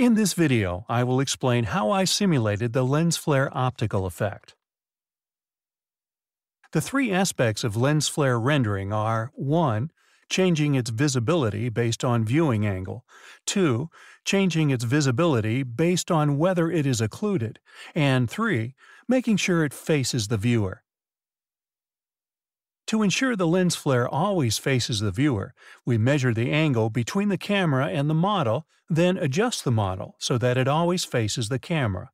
In this video, I will explain how I simulated the lens flare optical effect. The three aspects of lens flare rendering are 1. Changing its visibility based on viewing angle, 2. Changing its visibility based on whether it is occluded, and 3. Making sure it faces the viewer. To ensure the lens flare always faces the viewer, we measure the angle between the camera and the model, then adjust the model so that it always faces the camera.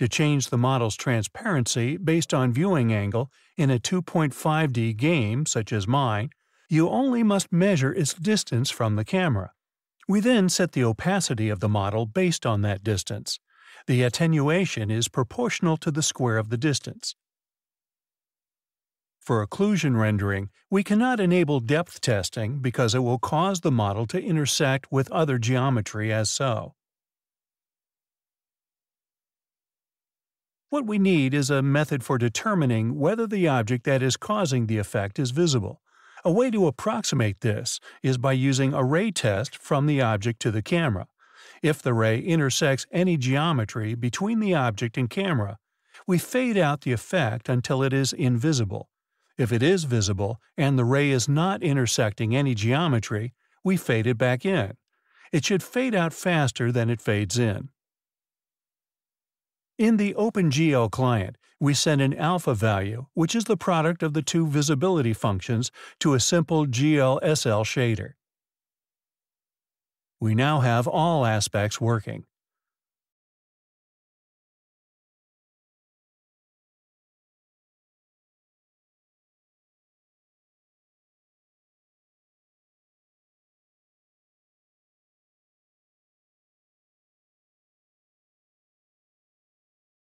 To change the model's transparency based on viewing angle in a 2.5D game, such as mine, you only must measure its distance from the camera. We then set the opacity of the model based on that distance. The attenuation is proportional to the square of the distance. For occlusion rendering, we cannot enable depth testing because it will cause the model to intersect with other geometry as so. What we need is a method for determining whether the object that is causing the effect is visible. A way to approximate this is by using a ray test from the object to the camera. If the ray intersects any geometry between the object and camera, we fade out the effect until it is invisible. If it is visible and the ray is not intersecting any geometry, we fade it back in. It should fade out faster than it fades in. In the OpenGL client, we send an alpha value, which is the product of the two visibility functions, to a simple GLSL shader. We now have all aspects working.